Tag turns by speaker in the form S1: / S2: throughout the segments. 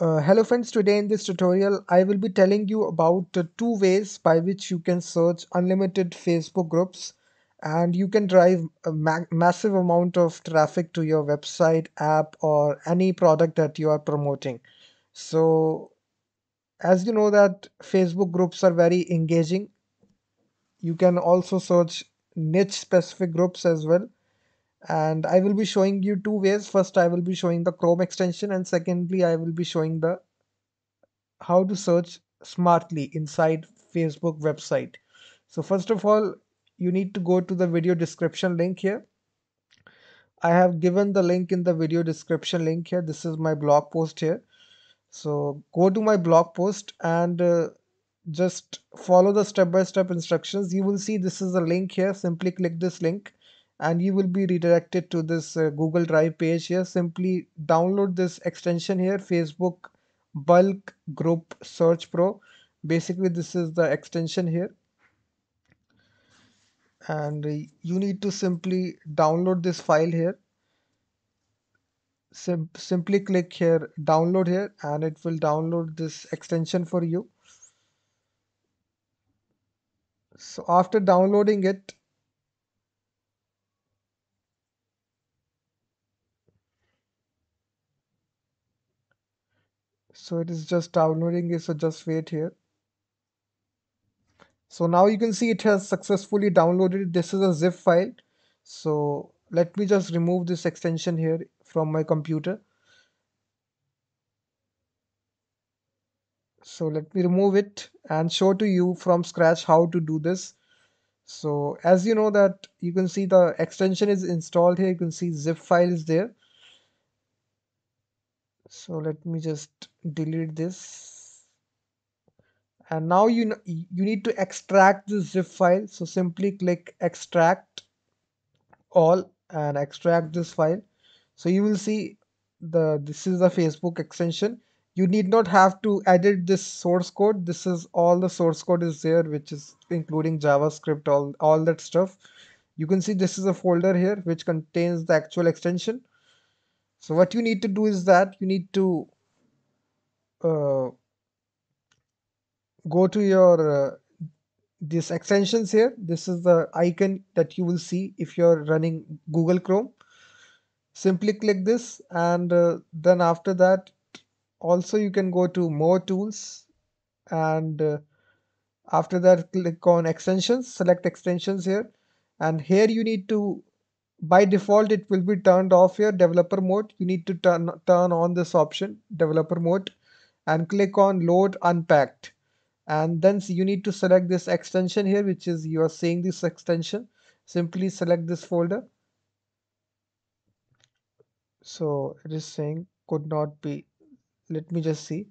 S1: Uh, hello friends, today in this tutorial I will be telling you about uh, two ways by which you can search unlimited Facebook groups and you can drive a ma massive amount of traffic to your website, app or any product that you are promoting. So as you know that Facebook groups are very engaging, you can also search niche specific groups as well and I will be showing you two ways. First I will be showing the Chrome extension and secondly I will be showing the how to search smartly inside Facebook website. So first of all, you need to go to the video description link here. I have given the link in the video description link here. This is my blog post here. So go to my blog post and uh, just follow the step-by-step -step instructions. You will see this is a link here. Simply click this link and you will be redirected to this uh, Google Drive page here. Simply download this extension here, Facebook bulk group search pro. Basically this is the extension here. And you need to simply download this file here. Sim simply click here download here and it will download this extension for you. So after downloading it so it is just downloading it so just wait here. So now you can see it has successfully downloaded. This is a zip file. So let me just remove this extension here from my computer. So let me remove it and show to you from scratch how to do this. So as you know that you can see the extension is installed here. You can see zip file is there so let me just delete this. And now you know, you need to extract this zip file. So simply click extract all and extract this file. So you will see the this is the Facebook extension. You need not have to edit this source code. This is all the source code is there which is including javascript all all that stuff. You can see this is a folder here which contains the actual extension so what you need to do is that you need to uh, go to your uh, this extensions here. This is the icon that you will see if you're running Google Chrome. Simply click this and uh, then after that also you can go to more tools and uh, after that click on extensions select extensions here. And here you need to by default it will be turned off here developer mode. You need to turn turn on this option developer mode and click on load unpacked. And then you need to select this extension here which is you are seeing this extension. Simply select this folder. So it is saying could not be. Let me just see.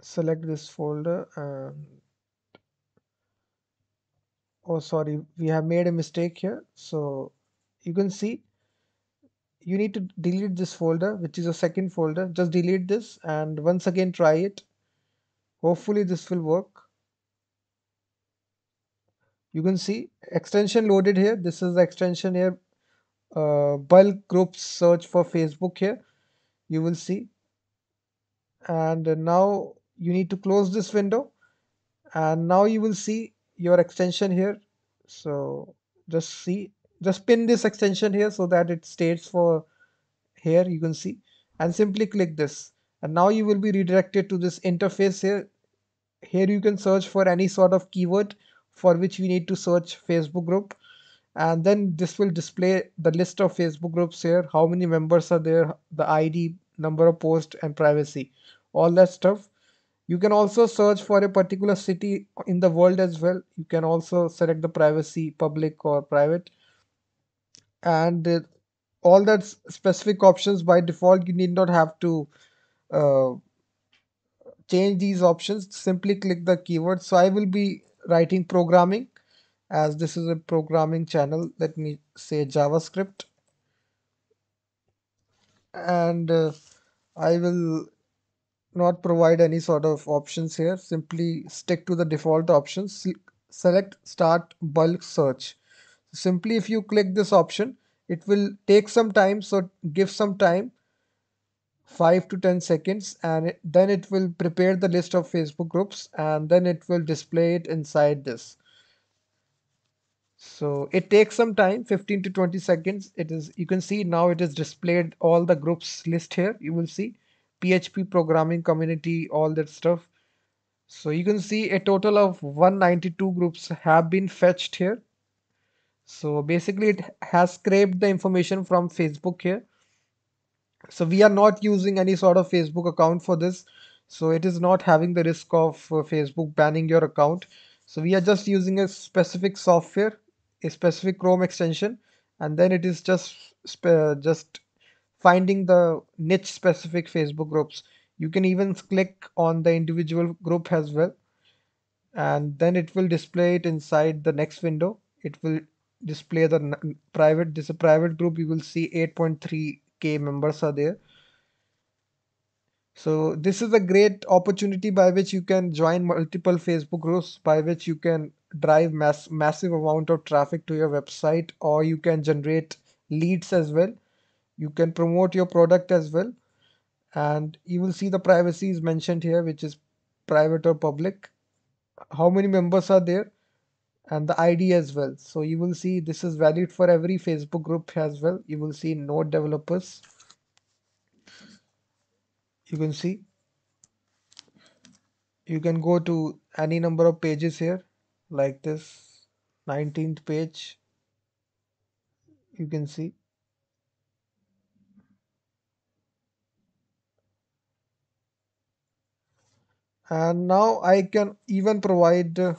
S1: Select this folder and oh sorry. We have made a mistake here. So you can see. You need to delete this folder which is a second folder. Just delete this and once again try it. Hopefully this will work. You can see extension loaded here. This is the extension here. Uh, bulk group search for Facebook here. You will see. And now you need to close this window. And now you will see your extension here. So just see just pin this extension here so that it stays for here you can see. And simply click this. And now you will be redirected to this interface here. Here you can search for any sort of keyword for which we need to search Facebook group. And then this will display the list of Facebook groups here how many members are there the ID number of post and privacy. All that stuff you can also search for a particular city in the world as well. You can also select the privacy, public or private. And uh, all that specific options by default, you need not have to uh, change these options. Simply click the keyword. So I will be writing programming as this is a programming channel. Let me say JavaScript. And uh, I will not provide any sort of options here. Simply stick to the default options. Select start bulk search. Simply if you click this option it will take some time so give some time 5 to 10 seconds and it, then it will prepare the list of Facebook groups and then it will display it inside this. So it takes some time 15 to 20 seconds. It is you can see now it is displayed all the groups list here. You will see PHP programming community all that stuff. So you can see a total of 192 groups have been fetched here. So basically it has scraped the information from Facebook here. So we are not using any sort of Facebook account for this. So it is not having the risk of uh, Facebook banning your account. So we are just using a specific software a specific Chrome extension and then it is just just finding the niche specific Facebook groups. You can even click on the individual group as well and then it will display it inside the next window. It will display the private this is a private group. You will see 8.3k members are there. So this is a great opportunity by which you can join multiple facebook groups by which you can drive mass massive amount of traffic to your website or you can generate leads as well you can promote your product as well and you will see the privacy is mentioned here which is private or public how many members are there and the ID as well. So you will see this is valid for every Facebook group as well. You will see node developers. You can see you can go to any number of pages here like this 19th page you can see and now I can even provide uh,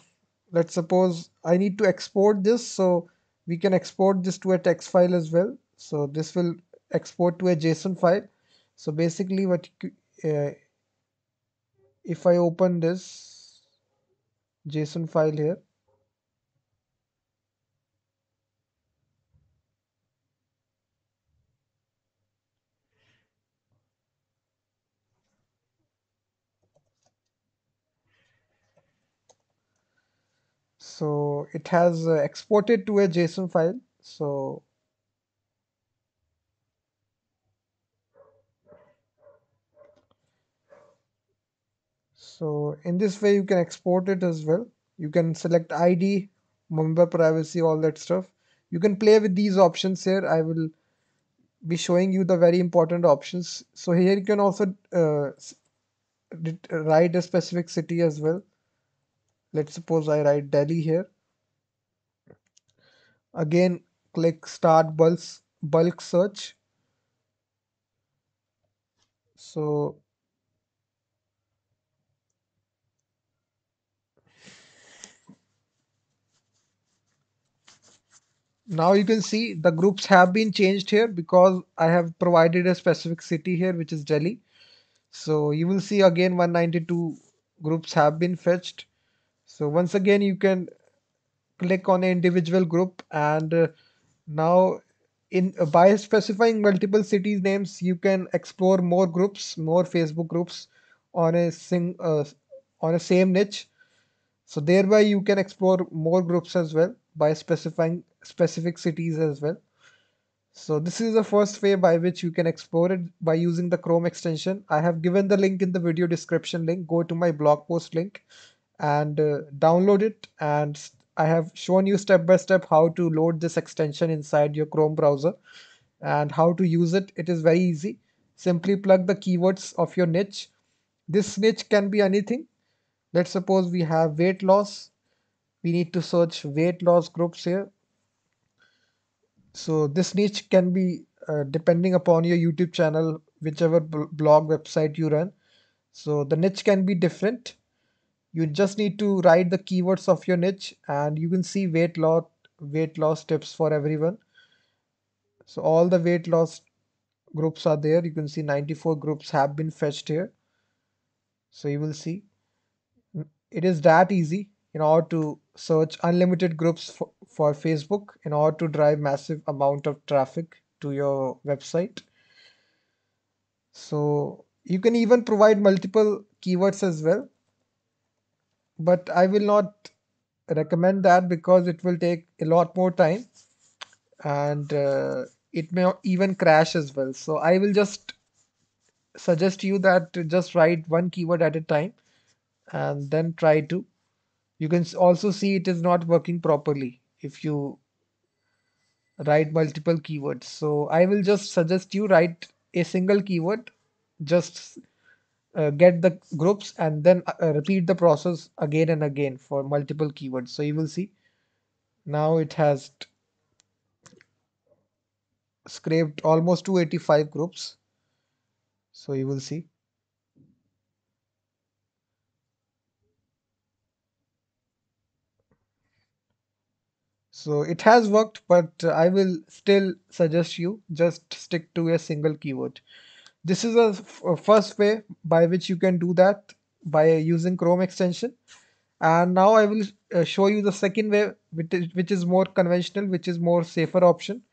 S1: let's suppose I need to export this so we can export this to a text file as well. So this will export to a JSON file. So basically what uh, if I open this JSON file here it has uh, exported to a JSON file so so in this way you can export it as well. You can select ID member privacy all that stuff. You can play with these options here. I will be showing you the very important options. So here you can also uh, write a specific city as well. Let's suppose I write Delhi here again click start bulk bulk search. So now you can see the groups have been changed here because I have provided a specific city here which is Delhi. So you will see again 192 groups have been fetched. So once again you can click on an individual group and uh, now in uh, by specifying multiple cities names you can explore more groups more facebook groups on a sing uh, on a same niche. So thereby you can explore more groups as well by specifying specific cities as well. So this is the first way by which you can explore it by using the chrome extension. I have given the link in the video description link. Go to my blog post link and uh, download it and I have shown you step by step how to load this extension inside your Chrome browser and how to use it. It is very easy. Simply plug the keywords of your niche. This niche can be anything. Let's suppose we have weight loss. We need to search weight loss groups here. So this niche can be uh, depending upon your YouTube channel, whichever blog website you run. So the niche can be different you just need to write the keywords of your niche and you can see weight loss weight loss tips for everyone. So all the weight loss groups are there. You can see 94 groups have been fetched here. So you will see. It is that easy in order to search unlimited groups for, for facebook in order to drive massive amount of traffic to your website. So you can even provide multiple keywords as well but I will not recommend that because it will take a lot more time and uh, it may even crash as well. So I will just suggest you that just write one keyword at a time and then try to. You can also see it is not working properly if you write multiple keywords. So I will just suggest you write a single keyword, just uh, get the groups and then uh, uh, repeat the process again and again for multiple keywords. So you will see now it has scraped almost 285 groups. So you will see. So it has worked, but uh, I will still suggest you just stick to a single keyword. This is a, first way by which you can do that by using Chrome extension. And now I will uh, show you the second way, which is, which is more conventional, which is more safer option.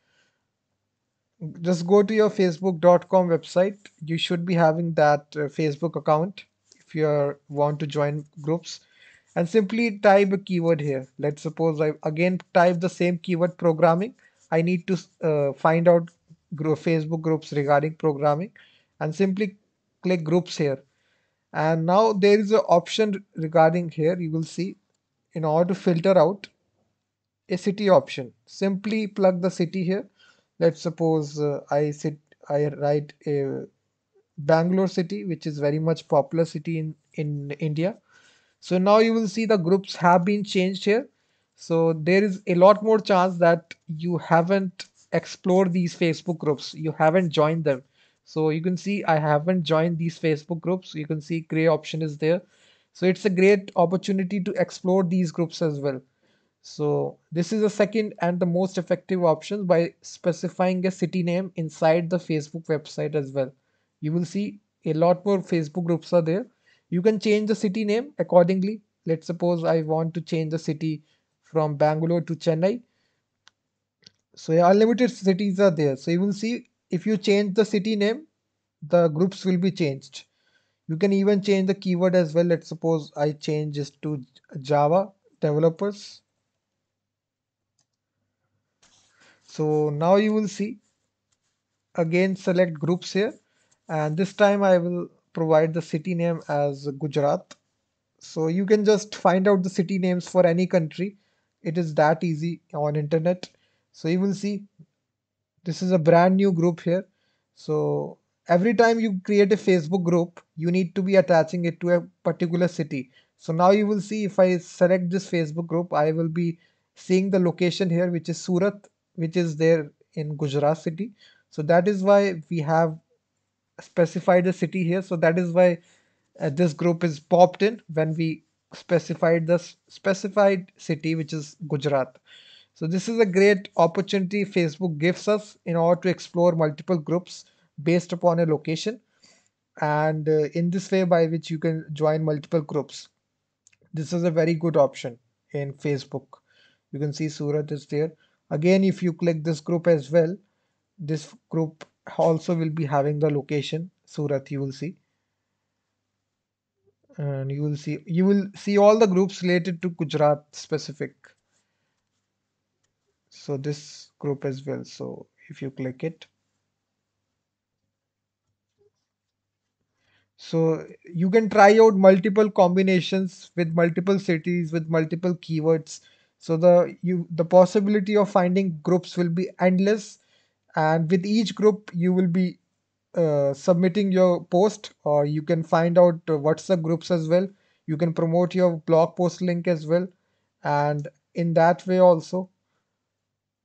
S1: Just go to your facebook.com website. You should be having that uh, Facebook account if you want to join groups and simply type a keyword here. Let's suppose I again type the same keyword programming. I need to uh, find out group, Facebook groups regarding programming and simply click groups here. And now there is an option regarding here. You will see in order to filter out a city option. Simply plug the city here. Let's suppose uh, I sit I write a Bangalore city, which is very much popular city in in India. So now you will see the groups have been changed here. So there is a lot more chance that you haven't explored these Facebook groups. You haven't joined them. So you can see I haven't joined these Facebook groups. You can see gray option is there. So it's a great opportunity to explore these groups as well. So this is the second and the most effective option by specifying a city name inside the Facebook website as well. You will see a lot more Facebook groups are there. You can change the city name accordingly. Let's suppose I want to change the city from Bangalore to Chennai. So yeah, unlimited cities are there. So you will see if you change the city name, the groups will be changed. You can even change the keyword as well. Let's suppose I change this to Java developers. So now you will see again select groups here and this time I will provide the city name as Gujarat. So you can just find out the city names for any country. It is that easy on internet. So you will see this is a brand new group here. So every time you create a Facebook group, you need to be attaching it to a particular city. So now you will see if I select this Facebook group, I will be seeing the location here, which is Surat, which is there in Gujarat city. So that is why we have specified the city here. So that is why uh, this group is popped in when we specified the specified city, which is Gujarat. So this is a great opportunity Facebook gives us in order to explore multiple groups based upon a location and uh, in this way by which you can join multiple groups. This is a very good option in Facebook. You can see Surat is there. Again, if you click this group as well, this group also will be having the location Surat you will see and you will see you will see all the groups related to Gujarat specific. So this group as well. So if you click it So you can try out multiple combinations with multiple cities with multiple keywords. So the you the possibility of finding groups will be endless, and with each group you will be uh, submitting your post, or you can find out WhatsApp groups as well. You can promote your blog post link as well, and in that way also.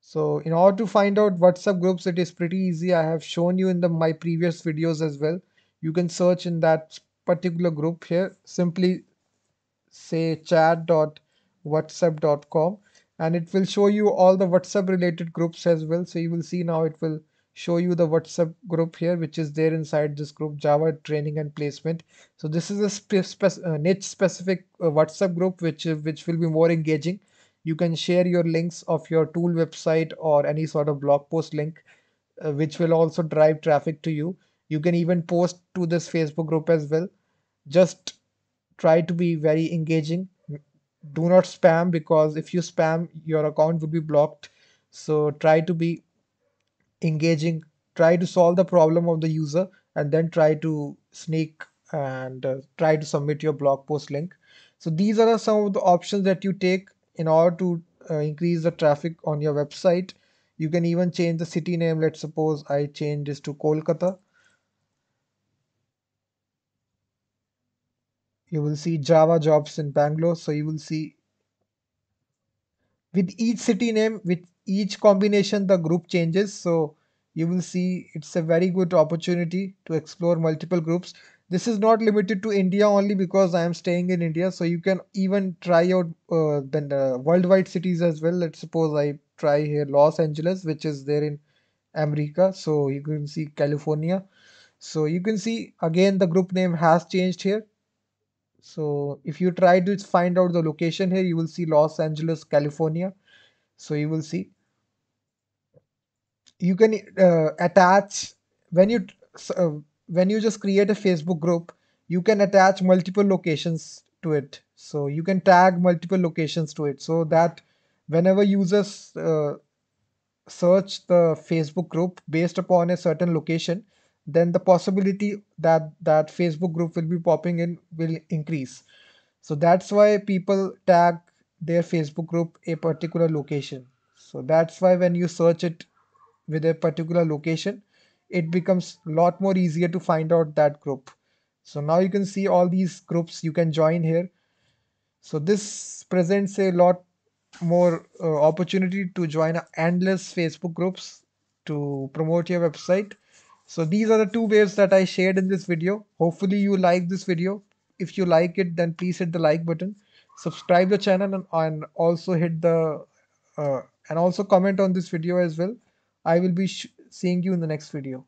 S1: So in order to find out WhatsApp groups, it is pretty easy. I have shown you in the my previous videos as well. You can search in that particular group here. Simply say chat.whatsapp.com and it will show you all the WhatsApp related groups as well. So you will see now it will show you the WhatsApp group here, which is there inside this group Java training and placement. So this is a spe- spec- uh, niche specific uh, WhatsApp group, which uh, which will be more engaging. You can share your links of your tool website or any sort of blog post link, uh, which will also drive traffic to you. You can even post to this Facebook group as well. Just try to be very engaging do not spam because if you spam your account will be blocked so try to be engaging, try to solve the problem of the user, and then try to sneak and uh, try to submit your blog post link. So these are some of the options that you take in order to uh, increase the traffic on your website. You can even change the city name. Let's suppose I change this to Kolkata. You will see Java jobs in Bangalore. So you will see with each city name with each combination the group changes so you will see it's a very good opportunity to explore multiple groups this is not limited to india only because i am staying in india. So you can even try out uh, then the worldwide cities as well. Let's suppose i try here los angeles which is there in america. So you can see california. So you can see again the group name has changed here. So if you try to find out the location here you will see los angeles california. So you will see. You can uh, attach when you uh, when you just create a facebook group you can attach multiple locations to it. So you can tag multiple locations to it so that whenever users uh, search the facebook group based upon a certain location then the possibility that that facebook group will be popping in will increase. So that's why people tag their facebook group a particular location. So that's why when you search it with a particular location, it becomes a lot more easier to find out that group. So now you can see all these groups you can join here. So this presents a lot more uh, opportunity to join endless Facebook groups to promote your website. So these are the two ways that I shared in this video. Hopefully you like this video. If you like it, then please hit the like button, subscribe the channel and, and also hit the uh, and also comment on this video as well. I will be seeing you in the next video.